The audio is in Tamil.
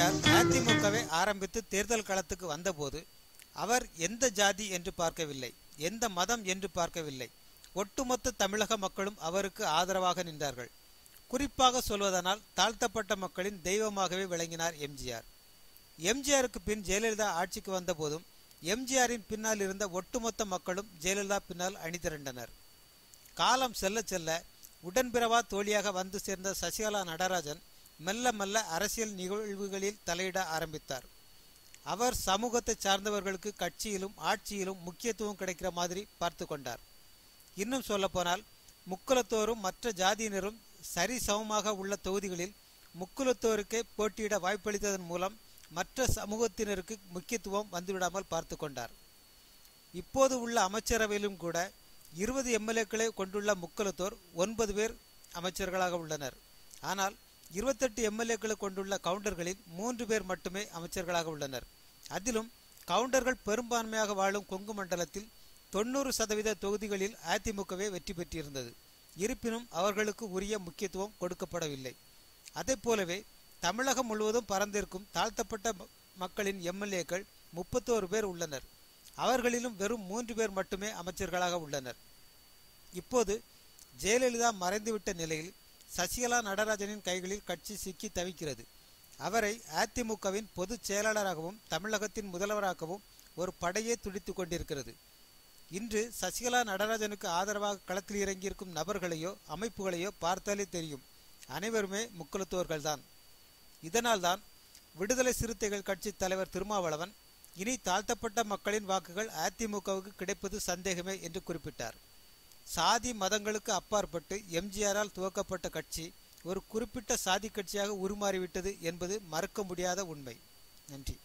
எம்ஜிஆர் அதிமுகவை ஆரம்பித்து தேர்தல் களத்துக்கு வந்தபோது அவர் எந்த ஜாதி என்று பார்க்கவில்லை எந்த மதம் என்று பார்க்கவில்லை. ஒட்டுமொத்த தமிழக மக்களும் அவருக்கு ஆதரவாக நின்றார்கள். குறிப்பாக சொல்வதனால் தாழ்த்தப்பட்ட மக்களின் தெய்வமாகவே விளங்கினார் எம்ஜிஆர். எம்ஜிஆருக்கு பின் ஜெயலலிதா ஆட்சிக்கு வந்தபோதும் எம்ஜிஆரின் பின்னால் இருந்த ஒட்டுமொத்த மக்களும் ஜெயலலிதா பின்னால் அணிதிரண்டனர். காலம் செல்ல செல்ல உடன்பிறவா தோழியாக வந்து சேர்ந்த சசிகலா நடராஜன் மெல்ல மெல்ல அரசியல் நிகழ்வுகளில் தலையிட ஆரம்பித்தார். அவர் சமூகத்தை சார்ந்தவர்களுக்கு கட்சியிலும் ஆட்சியிலும் முக்கியத்துவம் கிடைக்கிற மாதிரி பார்த்து கொண்டார். இன்னும் சொல்லப்போனால் முக்குலத்தோரும் மற்ற ஜாதியினரும் சரி சமமாக உள்ள தொகுதிகளில் முக்குலத்தோருக்கே போட்டியிட வாய்ப்பளித்ததன் மூலம் மற்ற சமூகத்தினருக்கு முக்கியத்துவம் வந்துவிடாமல் பார்த்து கொண்டார். இப்போது உள்ள அமைச்சரவையிலும் கூட இருபது எம்எல்ஏக்களை கொண்டுள்ள முக்குலத்தோர் ஒன்பது பேர் அமைச்சர்களாக உள்ளனர். ஆனால் இருபத்தெட்டு எம்எல்ஏக்களை கொண்டுள்ள கவுண்டர்களில் மூன்று பேர் மட்டுமே அமைச்சர்களாக உள்ளனர். அதிலும் கவுண்டர்கள் பெரும்பான்மையாக வாழும் கொங்கு மண்டலத்தில் தொண்ணூறு சதவீத தொகுதிகளில் அதிமுகவே வெற்றி பெற்றிருந்தது. இருப்பினும் அவர்களுக்கு உரிய முக்கியத்துவம் கொடுக்கப்படவில்லை. அதே போலவே தமிழகம் முழுவதும் பறந்திருக்கும் தாழ்த்தப்பட்ட மக்களின் எம்எல்ஏக்கள் முப்பத்தோரு பேர் உள்ளனர். அவர்களிலும் வெறும் மூன்று பேர் மட்டுமே அமைச்சர்களாக உள்ளனர். இப்போது ஜெயலலிதா மறைந்துவிட்ட நிலையில் சசிகலா நடராஜனின் கைகளில் கட்சி சிக்கி தவிக்கிறது. அவரை அதிமுகவின் பொதுச் செயலாளராகவும் தமிழகத்தின் முதல்வராகவும் ஒரு படையே துடித்து கொண்டிருக்கிறது. இன்று சசிகலா நடராஜனுக்கு ஆதரவாக களத்தில் இறங்கியிருக்கும் நபர்களையோ அமைப்புகளையோ பார்த்தாலே தெரியும். அனைவருமே முக்குலத்தோர்கள்தான் இதனால்தான் விடுதலை சிறுத்தைகள் கட்சி தலைவர் திருமாவளவன் இனி தாழ்த்தப்பட்ட மக்களின் வாக்குகள் அதிமுகவுக்கு கிடைப்பது சந்தேகமே என்று குறிப்பிட்டார். சாதி மதங்களுக்கு அப்பாற்பட்டு எம்ஜிஆரால் துவக்கப்பட்ட கட்சி ஒரு குறிப்பிட்ட சாதி கட்சியாக உருமாறிவிட்டது என்பது மறுக்க முடியாத உண்மை. நன்றி.